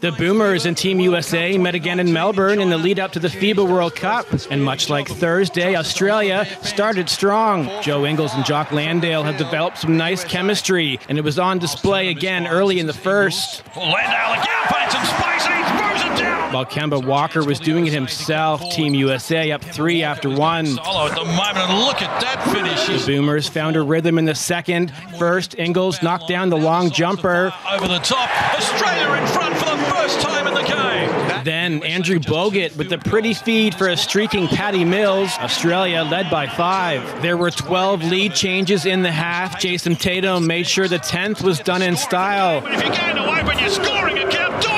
The Boomers and Team USA met again in Melbourne in the lead up to the FIBA World Cup. And much like Thursday, Australia started strong. Joe Ingles and Jock Landale have developed some nice chemistry, and it was on display again early in the first. Landale again finds some space and it down. While Kemba Walker was doing it himself, Team USA up three after one. Solo at the moment, and look at that finish. The Boomers found a rhythm in the second. First, Ingles knocked down the long jumper. over the top. Australia in front for the first time in the game. Then Andrew Bogut with the pretty feed for a streaking Patty Mills. Australia led by five. There were 12 lead changes in the half. Jayson Tatum made sure the 10th was done in style. But if you're going to open your scoring account, do it like that.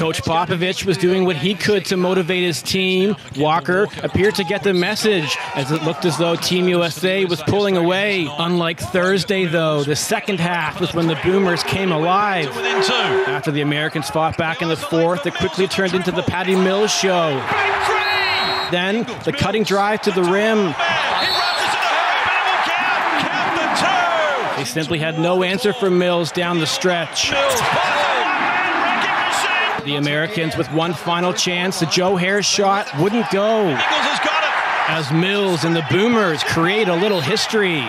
Coach Popovich was doing what he could to motivate his team. Walker appeared to get the message as it looked as though Team USA was pulling away. Unlike Thursday, though, the second half was when the Boomers came alive. After the Americans fought back in the fourth, it quickly turned into the Patty Mills show. Then the cutting drive to the rim. They simply had no answer for Mills down the stretch. Mills. One-man recognition. The Americans with one final chance, the Joe Harris shot wouldn't go Ingles has got it. as Mills and the Boomers create a little history.